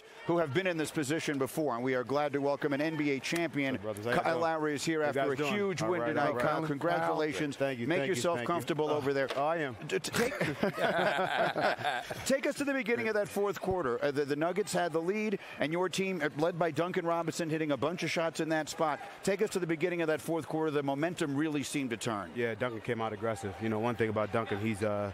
players who have been in this position before, and we are glad to welcome an NBA champion. Kyle Lowry is here after a doing? huge All win right, tonight. right. Kyle, congratulations. Thank you. Make thank yourself you. comfortable Uh, over there. Oh, I am. Take, take us to the beginning of that fourth quarter. Uh, the, the Nuggets had the lead, and your team, uh, led by Duncan Robinson, hitting a bunch of shots in that spot. Take us to the beginning of that fourth quarter. The momentum really seemed to turn. Yeah, Duncan came out aggressive. You know, one thing about Duncan, he's uh,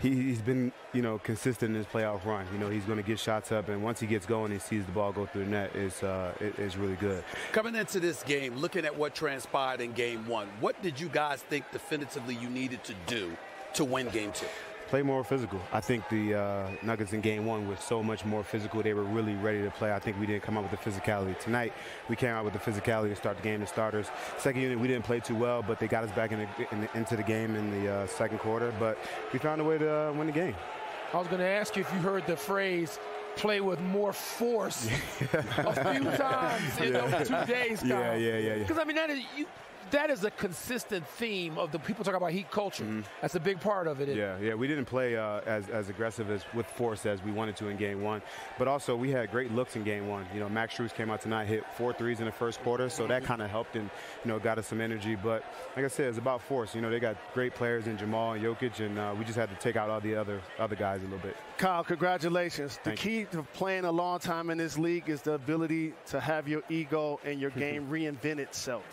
he, he's been you know consistent in his playoff run. You know, he's going to get shots up, and once he gets going he sees the ball go through the net, it's uh, it, it's really good. Coming into this game, looking at what transpired in game one, what did you guys think definitively you needed to do to win game two? Play more physical. I think the uh, Nuggets in game one were so much more physical. They were really ready to play. I think we didn't come out with the physicality. Tonight, we came out with the physicality to start the game, the starters. Second unit, we didn't play too well, but they got us back in the, in the, into the game in the uh, second quarter. But we found a way to uh, win the game. I was going to ask you if you heard the phrase play with more force a few times in those two days. Yeah, Kyle. yeah, yeah, yeah. Because I mean that is you. That is a consistent theme of the people talk about heat culture. That's a big part of it. Mm-hmm. Yeah, yeah, we didn't play uh, as, as aggressive as with force as we wanted to in game one, but also we had great looks in game one. You know, Max Strus came out tonight, hit four threes in the first quarter, so that kind of helped and you know got us some energy. But like I said, it's about force. You know, they got great players in Jamal and Jokic, and uh, we just had to take out all the other other guys a little bit. Kyle, congratulations. Thank the key to playing a long time in this league is the ability to have your ego and your game reinvent itself.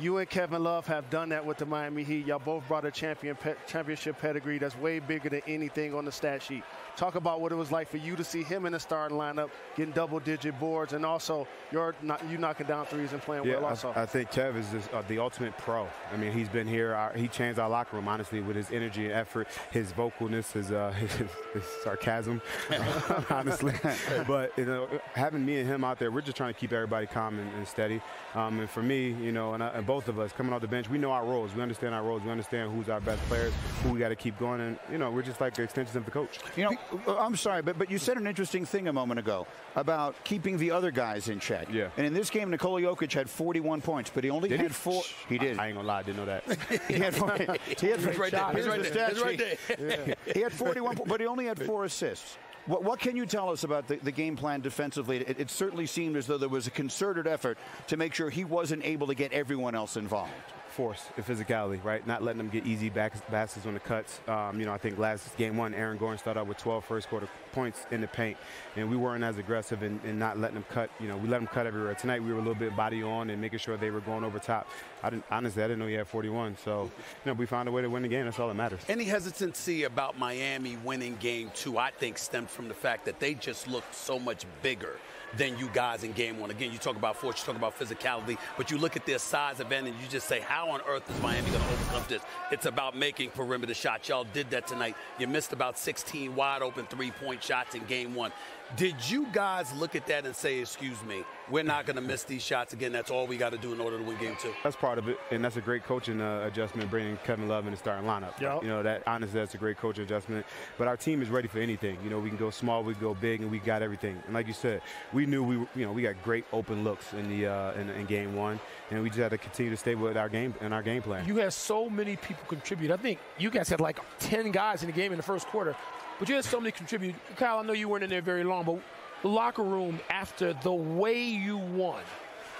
You and Kevin Love have done that with the Miami Heat. Y'all both brought a champion pe- championship pedigree that's way bigger than anything on the stat sheet. Talk about what it was like for you to see him in the starting lineup, getting double-digit boards, and also you're not, you knocking down threes and playing Yeah, well. Also, I, I think Kev is just, uh, the ultimate pro. I mean, he's been here. Our, he changed our locker room, honestly, with his energy and effort, his vocalness, his, uh, his, his sarcasm, honestly. but you know, having me and him out there, we're just trying to keep everybody calm and, and steady. Um, and for me, you know, and, I, and both of us coming off the bench, we know our roles. We understand our roles. We understand who's our best players, who we got to keep going, and you know, we're just like the extensions of the coach. You know, uh, I'm sorry, but but you said an interesting thing a moment ago about keeping the other guys in check. Yeah. And in this game, Nikola Jokic had 41 points, but he only Did had he? four. He did. I ain't gonna lie, I didn't know that. he had four, he had He's right there. He's right the there. He's right there. He had 41, po- but he only had four assists. What, what can you tell us about the, the game plan defensively? It, it certainly seemed as though there was a concerted effort to make sure he wasn't able to get everyone else involved. Force and physicality, right? Not letting them get easy baskets on the cuts. Um, you know, I think last game one, Aaron Gordon started out with 12 first quarter points in the paint, and we weren't as aggressive in, in not letting them cut. You know, we let them cut everywhere. Tonight, we were a little bit body on and making sure they were going over top. I didn't honestly, I didn't know he had 41. So, you know, we found a way to win the game. That's all that matters. Any hesitancy about Miami winning game two, I think, stemmed from the fact that they just looked so much bigger than you guys in game one. Again, you talk about force, you talk about physicality, but you look at their size event and you just say, how on earth is Miami going to overcome this? It's about making perimeter shots. Y'all did that tonight. You missed about 16 wide open three point shots in game one. Did you guys look at that and say, excuse me, we're not going to miss these shots again? That's all we got to do in order to win game two. That's part of it, and that's a great coaching uh, adjustment, bringing Kevin Love in the starting lineup. Yep. You know, that honestly, that's a great coaching adjustment. But our team is ready for anything. You know, we can go small, we can go big, and we got everything. And like you said, we knew we, were- you know, we got great open looks in the uh, in, in game one, and we just had to continue to stay with our game and our game plan. You had so many people contribute. I think you guys had like 10 guys in the game in the first quarter, but you had so many contribute. Kyle, I know you weren't in there very long, but the locker room after the way you won.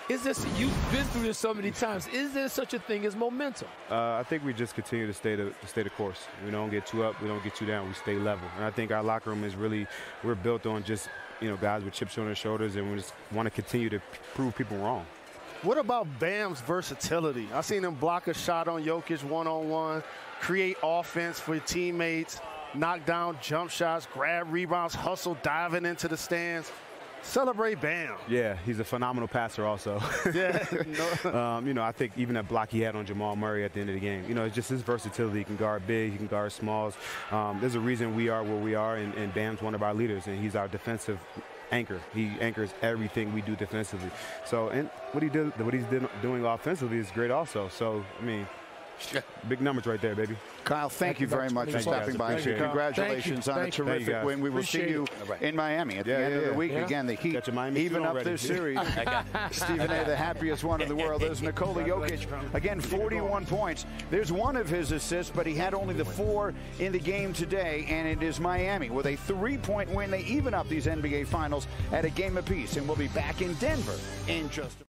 Is this you've been through this so many times? Is there such a thing as momentum? Uh, I think we just continue to stay the to stay the course. We don't get too up, we don't get too down. We stay level, and I think our locker room is really we're built on just you know guys with chips on their shoulders, and we just want to continue to prove people wrong. What about Bam's versatility? I seen him block a shot on Jokic one on one, create offense for teammates, knock down jump shots, grab rebounds, hustle, diving into the stands. Celebrate Bam. Yeah, he's a phenomenal passer also. Yeah, no. um, you know, I think even that block he had on Jamal Murray at the end of the game, you know, it's just his versatility. He can guard big, he can guard smalls. Um, there's a reason we are where we are, and, and Bam's one of our leaders, and he's our defensive anchor. He anchors everything we do defensively. So, and what he did, what he's doing offensively is great also. So, I mean, Big numbers right there, baby. Kyle, thank, you very much for stopping by. Appreciate. Congratulations on a Thank you. terrific win. We will see you it. In Miami at the Yeah, end yeah, of the week. Yeah. Again, the Heat Got your Miami even up already. this series. Stephen A., the happiest one in the world. There's Nikola Jokic. Again, 41 points. There's one of his assists, but he had only the four in the game today, and it is Miami with a three-point win. They even up these NBA Finals at a game apiece, and we'll be back in Denver in just a